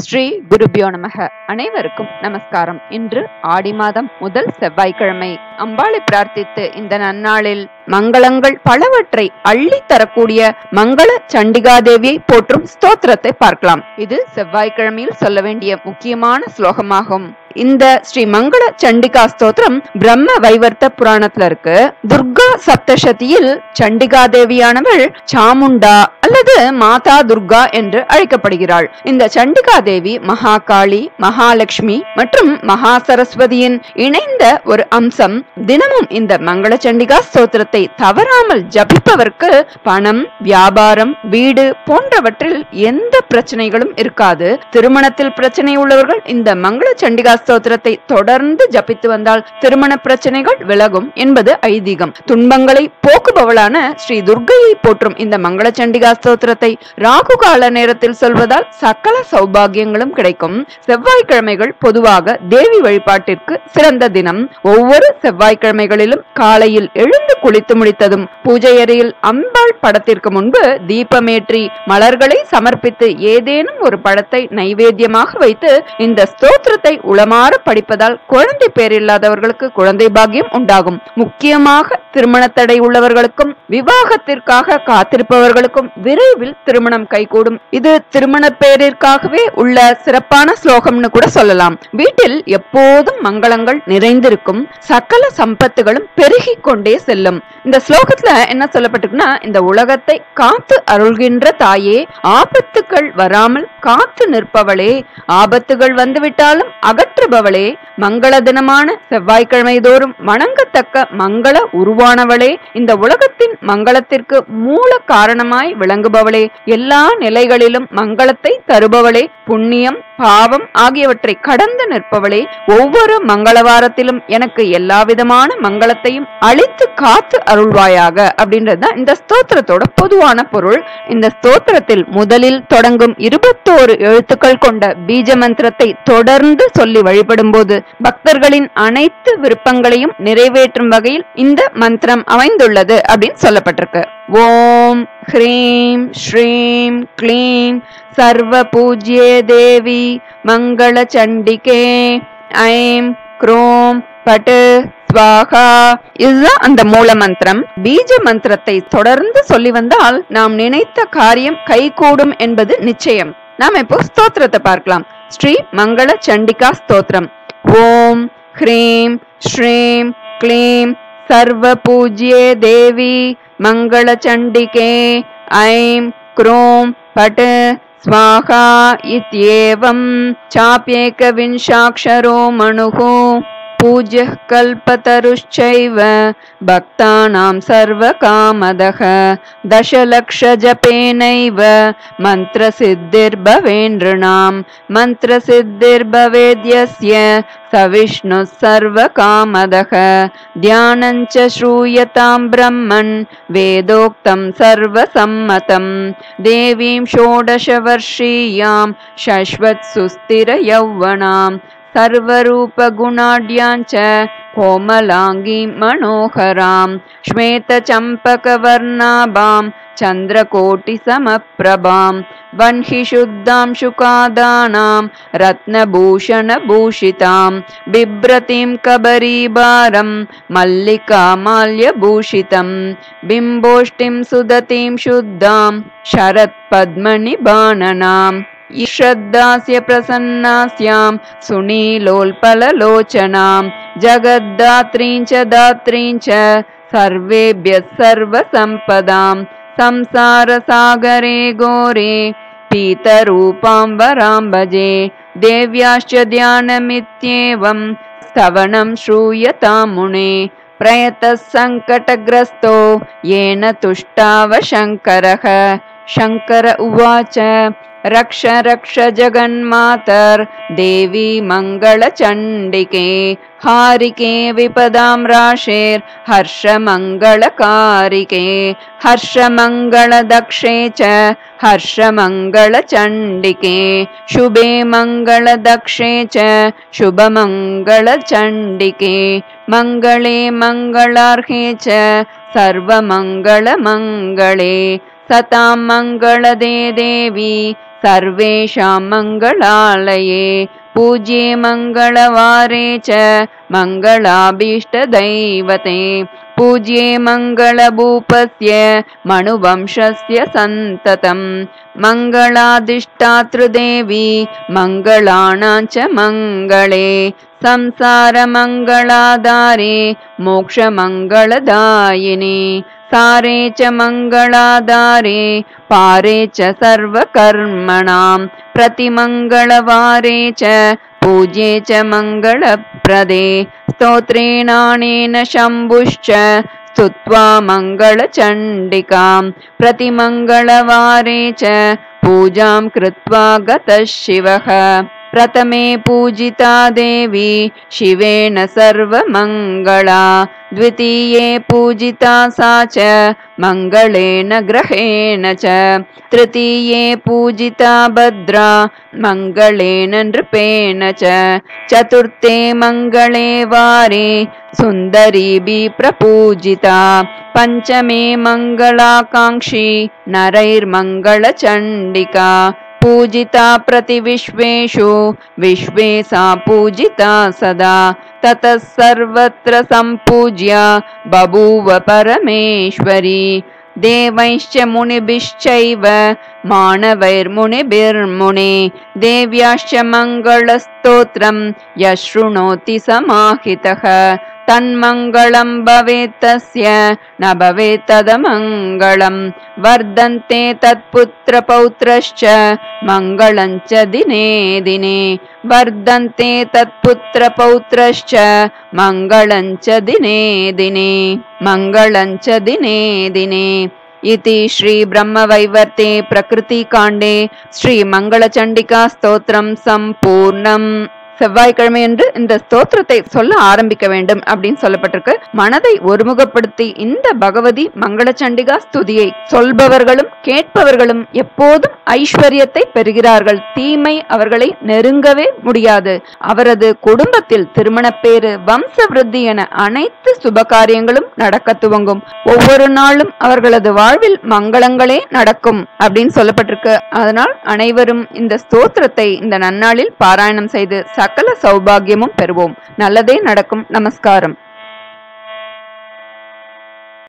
ஸ்ரீ குருபியோ நமக. அனைவருக்கும் நமஸ்காரம். இன்று ஆடி மாதம் முதல் செவ்வாய்க்கிழமை. அம்பாளை பிரார்த்தித்து இந்த நன்னாளில் மங்களங்கள் பலவற்றை அள்ளி தரக்கூடிய மங்கள சண்டிகாதேவியை போற்றும் ஸ்தோத்திரத்தை பார்க்கலாம். இது செவ்வாய்க்கிழமையில் சொல்ல வேண்டிய முக்கியமான ஸ்லோகமாகும். இந்த ஸ்ரீ மங்கள சண்டிகா ஸ்தோத்திரம் பிரம்ம வைவர்த்த புராணத்துல இருக்கு. துர்கா சப்தசதியில் சண்டிகா தேவியானவள் சாமுண்டா அல்லது மாதா துர்கா என்று அழைக்கப்படுகிறாள். இந்த சண்டிகா தேவி மகாகாளி மகாலட்சுமி மற்றும் மகா சரஸ்வதியின் இணைந்த ஒரு அம்சம். தினமும் இந்த மங்கள சண்டிகா ஸ்தோத்திரத்தை அதை தவறாமல் ஜபிப்பவர்க்கு பணம் வியாபாரம் வீடு போன்றவற்றில் எந்த பிரச்சனைகளும் இருக்காது. திருமணத்தில் பிரச்சனை உள்ளவர்கள் இந்த மங்கள சண்டிகா ஸ்தோத்திரத்தை தொடர்ந்து ஜபித்து வந்தால் திருமண பிரச்சனைகள் விலகும் என்பது ஐதீகம். துன்பங்களை போக்குபவளான ஸ்ரீ துர்கையை போற்றும் இந்த மங்கள சண்டிகா ஸ்தோத்திரத்தை ராகு கால நேரத்தில் சொல்வதால் சகல சௌபாகியங்களும் கிடைக்கும். செவ்வாய்க்கிழமைகள் பொதுவாக தேவி வழிபாட்டிற்கு சிறந்த தினம். ஒவ்வொரு செவ்வாய்க்கிழமைகளிலும் காலையில் எழுந்து குளி படித்து முடித்ததும் பூஜை அறையில் அம்பாள் படத்திற்கு முன்பு தீபமேற்றி மலர்களை சமர்ப்பித்து ஏதேனும் ஒரு படத்தை நைவேத்தியமாக வைத்து இந்த ஸ்தோத்திரத்தை உளமாற படிப்பதால் குழந்தை பேரில்லாதவர்களுக்கு குழந்தை பாக்கியம் உண்டாகும். முக்கியமாக திருமண தடை உள்ளவர்களுக்கும் விவாகத்திற்காக காத்திருப்பவர்களுக்கும் விரைவில் திருமணம் கைகூடும். இது திருமண பேரிற்காகவே உள்ள சிறப்பான ஸ்லோகம்னு கூட சொல்லலாம். வீட்டில் எப்போதும் மங்களங்கள் நிறைந்திருக்கும். சகல சம்பத்துகளும் பெருகிக் கொண்டே செல்லும். இந்த ஸ்லோகத்துல என்ன சொல்லப்பட்டிருக்குன்னா இந்த உலகத்தை காத்து அருள்கின்ற தாயே ஆபத்துக்கள் வராமல் காத்து நிற்பவளே ஆபத்துகள் வந்துவிட்டாலும் அகற்றுபவளே மங்கள தினமான செவ்வாய்க்கிழமை தோறும் வணங்கத்தக்க மங்கள உருவானவளே இந்த உலகத்தின் மங்களத்திற்கு மூல காரணமாய் விளங்குபவளே எல்லா நிலைகளிலும் மங்களத்தை தருபவளே புண்ணியம் பாவம் ஆகியவற்றை கடந்து நிற்பவளே ஒவ்வொரு மங்களவாரத்திலும் எனக்கு எல்லா விதமான மங்களத்தையும் அழித்து காத்து அருள்வாயாக அப்படின்றது தான் இந்த ஸ்தோத்திரத்தோட பொதுவான பொருள். இந்த ஸ்தோத்திரத்தில் முதலில் தொடங்கும் இருபத்தோரு எழுத்துக்கள் கொண்ட பீஜ மந்திரத்தை தொடர்ந்து சொல்லி வழிபடும் போது பக்தர்களின் அனைத்து விருப்பங்களையும் நிறைவேற்றும் வகையில் இந்த மந்திரம் அமைந்துள்ளது அப்படின்னு சொல்லப்பட்டிருக்கு. ஓம் ஹ்ரீம் ஸ்ரீம் க்ளீம் சர்வ பூஜ்யே தேவி மங்கள சண்டிகே. ஐம் க்ரோம் பட்டு ஸ்வாகா இதுதான் அந்த மூல மந்திரம் பீஜ மந்திரத்தை தொடர்ந்து சொல்லி வந்தால் நாம் நினைத்த காரியம் கைகூடும் என்பது நிச்சயம் நாம் இப்போ ஸ்தோத்திரத்தை பார்க்கலாம் ஸ்ரீ மங்கள சண்டிகா ஸ்தோத்திரம் ஓம் ஹ்ரீம் ஸ்ரீம் க்ளீம் சர்வ பூஜ்யே தேவி மங்கள சண்டிகே ஐம் க்ரோம் பட் स्वाहा इत्येवं चाप्येकविंशाक्षरो मणुः पूज्यः कल्पतरुश्चैव भक्तानां सर्वकामदः। दशलक्षजपेनैव मन्त्रसिद्धिर्भवेन्द्रणां मन्त्रसिद्धिर्भवेद्यस्य स विष्णुः सर्वकामदः ध्यानञ्च श्रूयतां ब्रह्मन् वेदोक्तं सर्वसम्मतं। देवीं षोडशवर्षीयां शश्वत्सुस्थिरयौवनां सर्वरूपगुणाढ्याञ्च कोमलाङ्गीं मनोहरां श्वेतचम्पकवर्णाभां चन्द्रकोटिसमप्रभां वह्निशुद्धां शुकादानां रत्नभूषणभूषितां बिभ्रतीं कबरीबारं मल्लिकामाल्यभूषितं बिम्बोष्टिं सुदतीं शुद्धां शरत्पद्मनिबाणनाम् श्रद्धास्य प्रसन्नास्यां सुनीलोल्पललोचनां जगद्दात्रीं च दात्रीं च सर्वेभ्यः सर्वसम्पदां संसारसागरे घोरे पीतरूपां वरां भजे देव्याश्च ध्यानमित्येवं स्तवनं श्रूयतां मुने प्रयतः सङ्कटग्रस्तो येन तुष्टाव शङ्करः शङ्कर उवाच रक्ष रक्ष जगन्मातर्देवी मङ्गलचण्डिके हारिके विपदां राशेर् हर्षमङ्गलकारिके हर्षमङ्गलदक्षे च हर्षमङ्गलचण्डिके शुभे मङ्गलदक्षे च शुभमङ्गलचण्डिके मङ्गले मङ्गलार्हे च सर्वमङ्गलमङ्गले सतां मङ्गलदे देवी सर्वेषां मङ्गलालये पूज्ये मङ्गलवारे च मङ्गलाभीष्टदैवते। पूज्ये मङ्गलभूपस्य मनुवंशस्य सन्ततम्। मङ्गलादिष्टातृदेवी मङ्गलाणां च मङ्गले। संसारमङ्गलाधारे मोक्षमङ्गलदायिने सारे च मङ्गलाधारे पारे च सर्वकर्मणां प्रतिमङ्गलवारे च पूज्ये च मङ्गलप्रदे स्तोत्रेणानेन शम्भुश्च स्तुत्वा मङ्गलचण्डिकां प्रतिमङ्गलवारे च पूजां कृत्वा गतः शिवः प्रथमे पूजिता देवी शिवेन सर्वमङ्गला द्वितीये पूजिता सा च मङ्गलेन ग्रहेण च। तृतीये पूजिता भद्रा मङ्गलेन नृपेण च। चतुर्थे मङ्गले वारे सुन्दरीभिः प्रपूजिता। पञ्चमे मङ्गलाकाङ्क्षी नरैर्मङ्गलचण्डिका पूजिता प्रतिविश्वेषु विश्वे सा पूजिता सदा। ततः सर्वत्र सम्पूज्य बभूव परमेश्वरी। देवैश्च मुनिभिश्चैव मानवैर्मुनिभिर्मुने। देव्याश्च मङ्गलस्तोत्रं यः शृणोति समाहितः तन्मङ्गलं भवेत् तस्य न भवेत् तदमङ्गलं वर्धन्ते तत्पुत्रपौत्रश्च मङ्गलं च दिने दिने। वर्धन्ते तत्पुत्रपौत्रश्च मङ्गलं च दिने दिने। मङ्गलं च दिने दिने। इति श्रीब्रह्मवैवर्ते प्रकृतिकाण्डे श्रीमङ्गलचण्डिका स्तोत्रं सम्पूर्णम् செவ்வாய்க்கிழமையன்று இந்த ஸ்தோத்திரத்தை சொல்ல ஆரம்பிக்க வேண்டும் அப்படின்னு சொல்லப்பட்டிருக்கு. மனதை ஒருமுகப்படுத்தி இந்த பகவதி மங்களச்சண்டிகா ஸ்துதியை சொல்பவர்களும் கேட்பவர்களும் எப்போதும் ஐஸ்வர்யத்தை பெறுகிறார்கள். தீமை அவர்களை நெருங்கவே முடியாது. அவரது குடும்பத்தில் திருமணப்பேறு வம்ச விருத்தி என அனைத்து சுப காரியங்களும் நடக்க துவங்கும். ஒவ்வொரு நாளும் அவர்களது வாழ்வில் மங்களங்களே நடக்கும் அப்படின்னு சொல்லப்பட்டிருக்கு. அதனால் அனைவரும் இந்த ஸ்தோத்திரத்தை இந்த நன்னாளில் பாராயணம் செய்து சக சகல சௌபாகியமும் பெறுவோம். நல்லதே நடக்கும். நமஸ்காரம்.